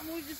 amor de